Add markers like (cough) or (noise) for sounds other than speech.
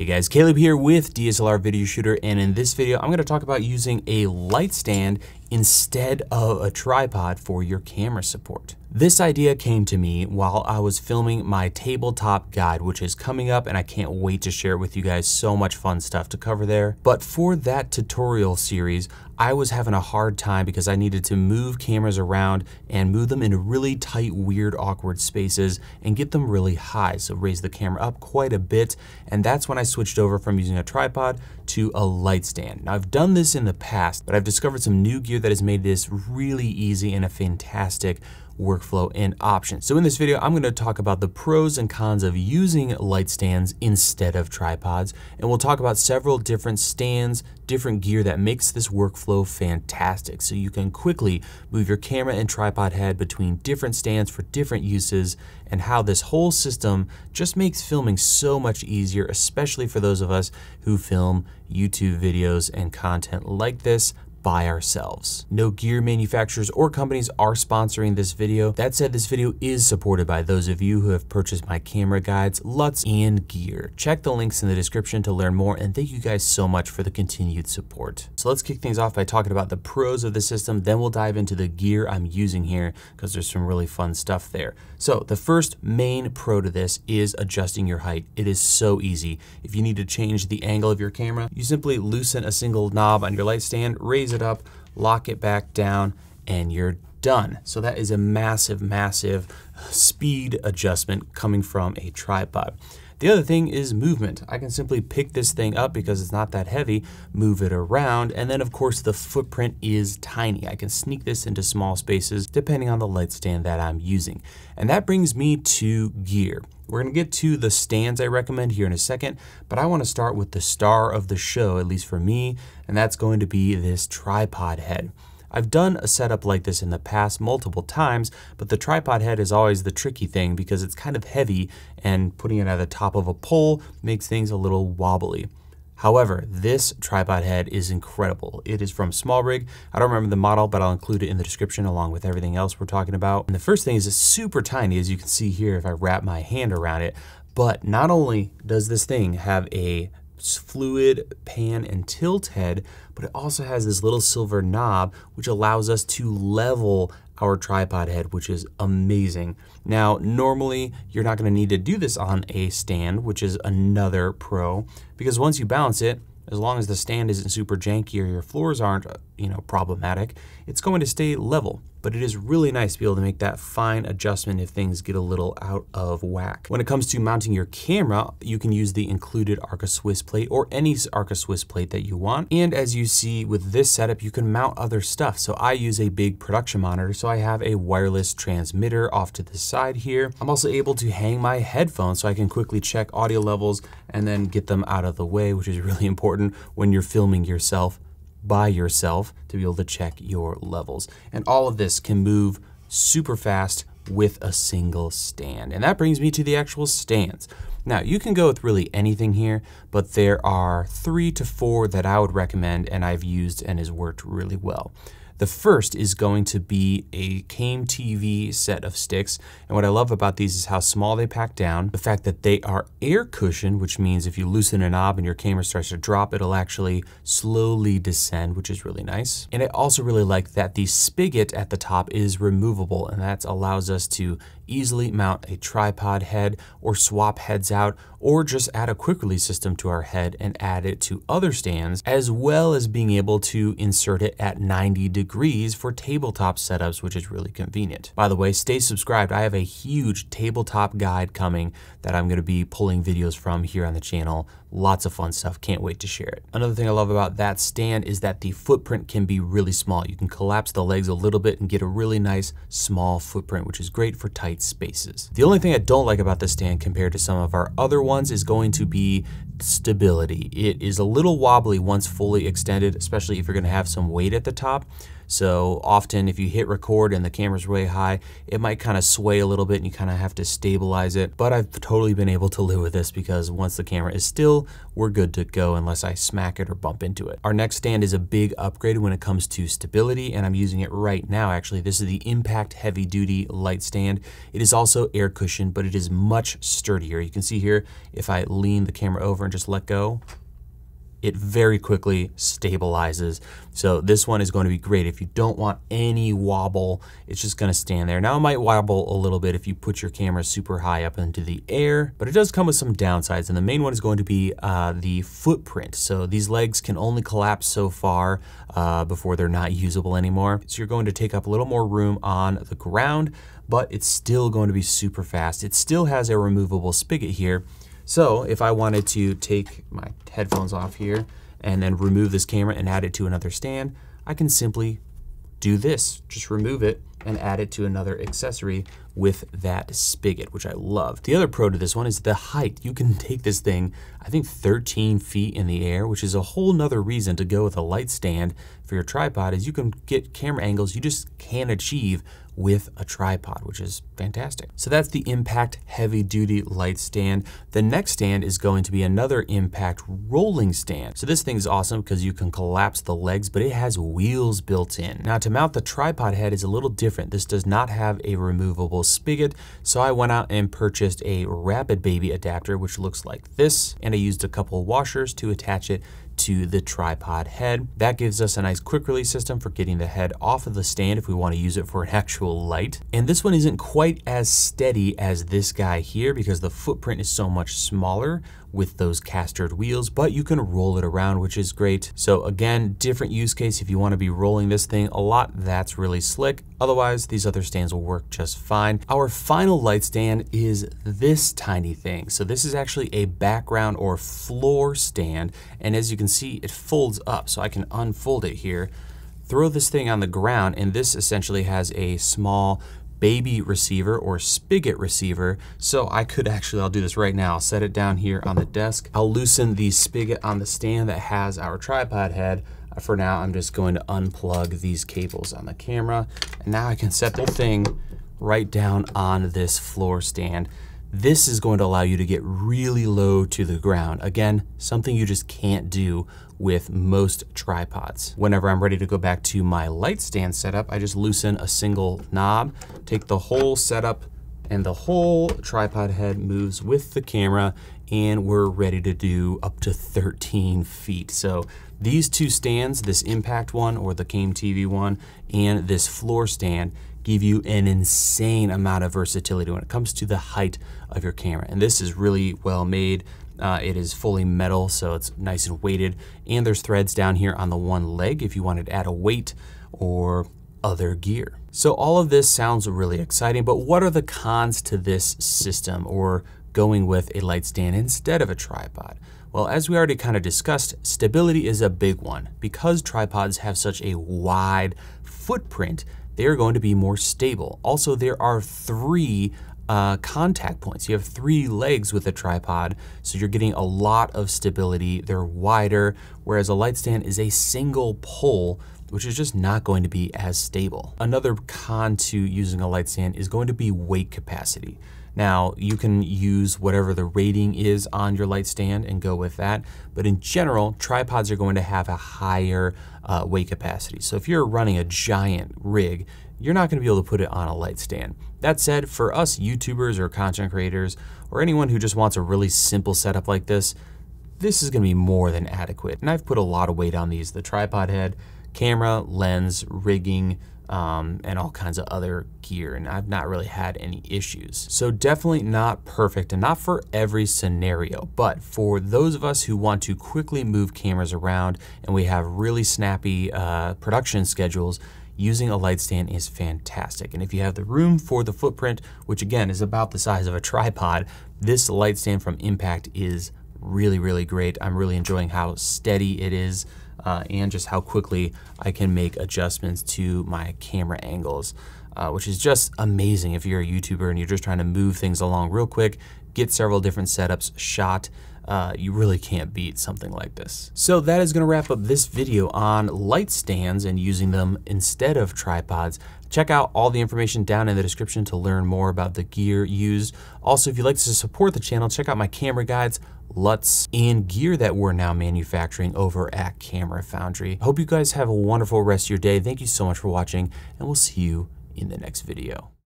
Hey guys, Caleb here with DSLR Video Shooter, and in this video, I'm going to talk about using a light stand instead of a tripod for your camera support. This idea came to me while I was filming my tabletop guide, which is coming up and I can't wait to share it with you guys. So much fun stuff to cover there. But for that tutorial series, I was having a hard time because I needed to move cameras around and move them in really tight, weird, awkward spaces and get them really high. So raise the camera up quite a bit. And that's when I switched over from using a tripod to a light stand. Now I've done this in the past, but I've discovered some new gear that has made this really easy and a fantastic workflow and options. So in this video, I'm going to talk about the pros and cons of using light stands instead of tripods, and we'll talk about several different stands, different gear that makes this workflow fantastic. So you can quickly move your camera and tripod head between different stands for different uses and how this whole system just makes filming so much easier, especially for those of us who film YouTube videos and content like this by ourselves. No gear manufacturers or companies are sponsoring this video. That said, this video is supported by those of you who have purchased my camera guides, LUTs, and gear. Check the links in the description to learn more, and thank you guys so much for the continued support. So let's kick things off by talking about the pros of the system, then we'll dive into the gear I'm using here because there's some really fun stuff there. So the first main pro to this is adjusting your height. It is so easy. If you need to change the angle of your camera, you simply loosen a single knob on your light stand, raise it up, lock it back down, and you're done. So that is a massive, massive speed adjustment coming from a tripod. The other thing is movement. I can simply pick this thing up because it's not that heavy, move it around, and then of course the footprint is tiny. I can sneak this into small spaces depending on the light stand that I'm using. And that brings me to gear. We're gonna get to the stands I recommend here in a second, but I wanna start with the star of the show, at least for me, and that's going to be this tripod head. I've done a setup like this in the past multiple times, but the tripod head is always the tricky thing because it's kind of heavy and putting it at the top of a pole makes things a little wobbly. However, this tripod head is incredible. It is from Small Rig. I don't remember the model, but I'll include it in the description along with everything else we're talking about. And the first thing is it's super tiny, as you can see here if I wrap my hand around it. But not only does this thing have a fluid pan and tilt head, but it also has this little silver knob which allows us to level our tripod head, which is amazing. Now, normally you're not gonna need to do this on a stand, which is another pro, because once you balance it, as long as the stand isn't super janky or your floors aren't, uh, you know, problematic, it's going to stay level but it is really nice to be able to make that fine adjustment if things get a little out of whack. When it comes to mounting your camera, you can use the included Arca Swiss plate or any Arca Swiss plate that you want. And as you see with this setup, you can mount other stuff. So I use a big production monitor, so I have a wireless transmitter off to the side here. I'm also able to hang my headphones so I can quickly check audio levels and then get them out of the way, which is really (laughs) important when you're filming yourself by yourself to be able to check your levels. And all of this can move super fast with a single stand. And that brings me to the actual stands. Now, you can go with really anything here, but there are three to four that I would recommend and I've used and has worked really well. The first is going to be a Came TV set of sticks. And what I love about these is how small they pack down, the fact that they are air cushioned, which means if you loosen a knob and your camera starts to drop, it'll actually slowly descend, which is really nice. And I also really like that the spigot at the top is removable, and that allows us to easily mount a tripod head or swap heads out or just add a quick release system to our head and add it to other stands, as well as being able to insert it at 90 degrees for tabletop setups, which is really convenient. By the way, stay subscribed. I have a huge tabletop guide coming that I'm gonna be pulling videos from here on the channel. Lots of fun stuff, can't wait to share it. Another thing I love about that stand is that the footprint can be really small. You can collapse the legs a little bit and get a really nice small footprint, which is great for tight spaces. The only thing I don't like about this stand compared to some of our other ones is going to be stability. It is a little wobbly once fully extended, especially if you're gonna have some weight at the top. So often if you hit record and the camera's way high, it might kind of sway a little bit and you kind of have to stabilize it. But I've totally been able to live with this because once the camera is still, we're good to go unless I smack it or bump into it. Our next stand is a big upgrade when it comes to stability and I'm using it right now actually. This is the Impact Heavy Duty Light Stand. It is also air cushioned, but it is much sturdier. You can see here, if I lean the camera over and just let go, it very quickly stabilizes. So this one is going to be great. If you don't want any wobble, it's just going to stand there. Now it might wobble a little bit if you put your camera super high up into the air, but it does come with some downsides. And the main one is going to be uh, the footprint. So these legs can only collapse so far uh, before they're not usable anymore. So you're going to take up a little more room on the ground, but it's still going to be super fast. It still has a removable spigot here, so if I wanted to take my headphones off here and then remove this camera and add it to another stand, I can simply do this, just remove it and add it to another accessory with that spigot, which I love. The other pro to this one is the height. You can take this thing, I think 13 feet in the air, which is a whole nother reason to go with a light stand for your tripod is you can get camera angles you just can't achieve with a tripod, which is fantastic. So that's the Impact Heavy Duty Light Stand. The next stand is going to be another Impact Rolling Stand. So this thing is awesome because you can collapse the legs, but it has wheels built in. Now to mount the tripod head is a little different. This does not have a removable spigot, so I went out and purchased a Rapid Baby adapter, which looks like this, and I used a couple washers to attach it to the tripod head. That gives us a nice quick release system for getting the head off of the stand if we want to use it for an actual light. And this one isn't quite as steady as this guy here because the footprint is so much smaller with those castered wheels, but you can roll it around, which is great. So again, different use case if you want to be rolling this thing a lot, that's really slick. Otherwise, these other stands will work just fine. Our final light stand is this tiny thing. So this is actually a background or floor stand. And as you can see, it folds up. So I can unfold it here throw this thing on the ground and this essentially has a small baby receiver or spigot receiver. So I could actually, I'll do this right now. I'll set it down here on the desk. I'll loosen the spigot on the stand that has our tripod head. For now, I'm just going to unplug these cables on the camera. And now I can set the thing right down on this floor stand. This is going to allow you to get really low to the ground. Again, something you just can't do with most tripods. Whenever I'm ready to go back to my light stand setup, I just loosen a single knob, take the whole setup and the whole tripod head moves with the camera and we're ready to do up to 13 feet. So these two stands, this impact one or the Came TV one and this floor stand give you an insane amount of versatility when it comes to the height of your camera. And this is really well made. Uh, it is fully metal, so it's nice and weighted. And there's threads down here on the one leg if you wanted to add a weight or other gear. So all of this sounds really exciting, but what are the cons to this system or going with a light stand instead of a tripod? Well, as we already kind of discussed, stability is a big one. Because tripods have such a wide footprint, they are going to be more stable. Also, there are three uh, contact points. You have three legs with a tripod, so you're getting a lot of stability. They're wider, whereas a light stand is a single pole which is just not going to be as stable. Another con to using a light stand is going to be weight capacity. Now, you can use whatever the rating is on your light stand and go with that, but in general, tripods are going to have a higher uh, weight capacity. So if you're running a giant rig, you're not going to be able to put it on a light stand. That said, for us YouTubers or content creators, or anyone who just wants a really simple setup like this, this is going to be more than adequate. And I've put a lot of weight on these. The tripod head, camera, lens, rigging, um, and all kinds of other gear, and I've not really had any issues. So definitely not perfect and not for every scenario, but for those of us who want to quickly move cameras around and we have really snappy uh, production schedules, using a light stand is fantastic. And if you have the room for the footprint, which again is about the size of a tripod, this light stand from Impact is really, really great. I'm really enjoying how steady it is uh, and just how quickly I can make adjustments to my camera angles. uh, which is just amazing if you're a YouTuber and you're just trying to move things along real quick, get several different setups shot. Uh, you really can't beat something like this. So that is going to wrap up this video on light stands and using them instead of tripods. Check out all the information down in the description to learn more about the gear used. Also, if you'd like to support the channel, check out my camera guides, LUTs, and gear that we're now manufacturing over at Camera Foundry. Hope you guys have a wonderful rest of your day. Thank you so much for watching, and we'll see you in the next video.